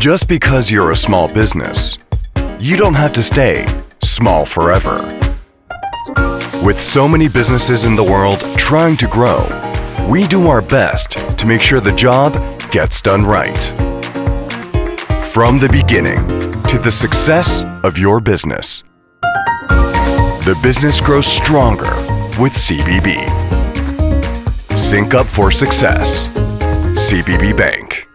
Just because you're a small business, you don't have to stay small forever. With so many businesses in the world trying to grow, we do our best to make sure the job gets done right. From the beginning to the success of your business. The business grows stronger with CBB. Sync up for success. CBB Bank.